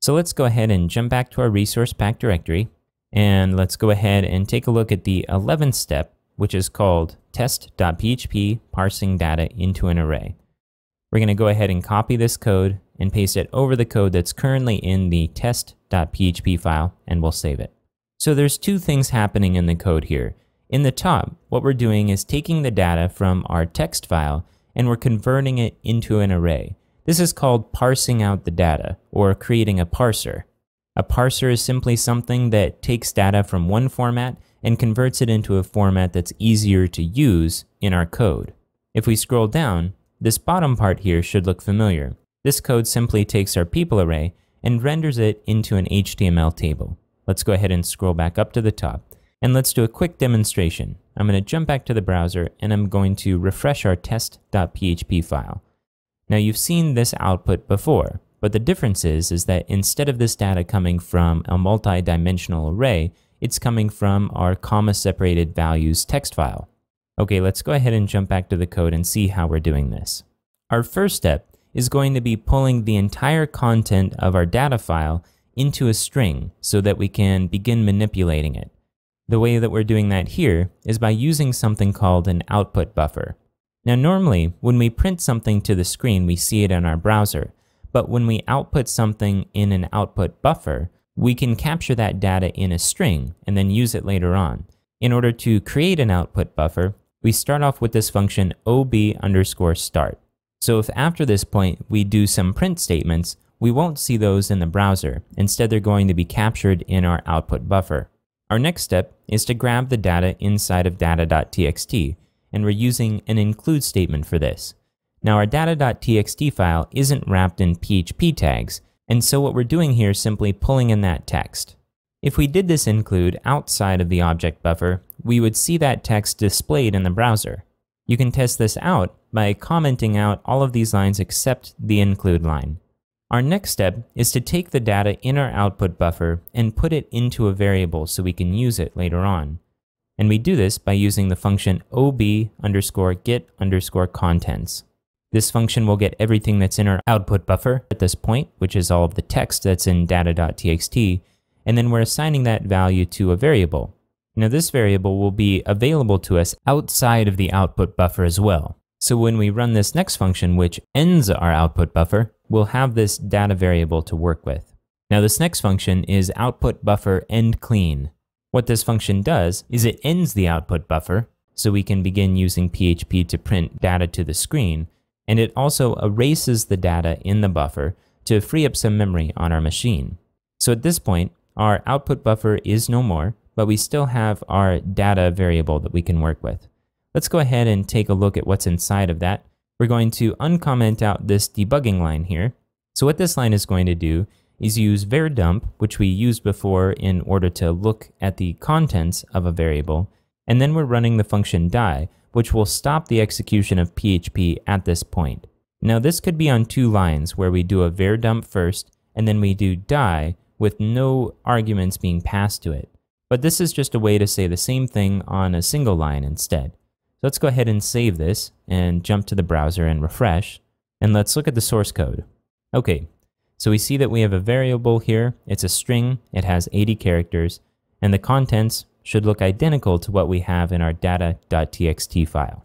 So let's go ahead and jump back to our resource pack directory. And let's go ahead and take a look at the 11th step, which is called test.php parsing data into an array. We're going to go ahead and copy this code and paste it over the code that's currently in the test.php file, and we'll save it. So there's two things happening in the code here. In the top, what we're doing is taking the data from our text file and we're converting it into an array. This is called parsing out the data, or creating a parser. A parser is simply something that takes data from one format and converts it into a format that's easier to use in our code. If we scroll down, this bottom part here should look familiar. This code simply takes our people array and renders it into an HTML table. Let's go ahead and scroll back up to the top. And let's do a quick demonstration. I'm going to jump back to the browser and I'm going to refresh our test.php file. Now you've seen this output before, but the difference is, is that instead of this data coming from a multi-dimensional array, it's coming from our comma-separated values text file. Okay, let's go ahead and jump back to the code and see how we're doing this. Our first step is going to be pulling the entire content of our data file into a string so that we can begin manipulating it. The way that we're doing that here is by using something called an output buffer. Now normally, when we print something to the screen, we see it in our browser, but when we output something in an output buffer, we can capture that data in a string and then use it later on. In order to create an output buffer, we start off with this function ob underscore start. So if after this point we do some print statements, we won't see those in the browser. Instead, they're going to be captured in our output buffer. Our next step is to grab the data inside of data.txt, and we're using an include statement for this. Now our data.txt file isn't wrapped in PHP tags, and so what we're doing here is simply pulling in that text. If we did this include outside of the object buffer, we would see that text displayed in the browser. You can test this out by commenting out all of these lines except the include line. Our next step is to take the data in our output buffer and put it into a variable so we can use it later on. And we do this by using the function ob underscore get underscore contents. This function will get everything that's in our output buffer at this point, which is all of the text that's in data.txt, and then we're assigning that value to a variable. Now this variable will be available to us outside of the output buffer as well. So when we run this next function, which ends our output buffer, we'll have this data variable to work with. Now this next function is output buffer end clean. What this function does is it ends the output buffer so we can begin using PHP to print data to the screen, and it also erases the data in the buffer to free up some memory on our machine. So at this point, our output buffer is no more, but we still have our data variable that we can work with. Let's go ahead and take a look at what's inside of that. We're going to uncomment out this debugging line here. So what this line is going to do is use var_dump, which we used before in order to look at the contents of a variable, and then we're running the function die, which will stop the execution of PHP at this point. Now this could be on two lines where we do a var_dump first, and then we do die with no arguments being passed to it. But this is just a way to say the same thing on a single line instead. So let's go ahead and save this and jump to the browser and refresh. And let's look at the source code. Okay, so we see that we have a variable here. It's a string, it has 80 characters, and the contents should look identical to what we have in our data.txt file.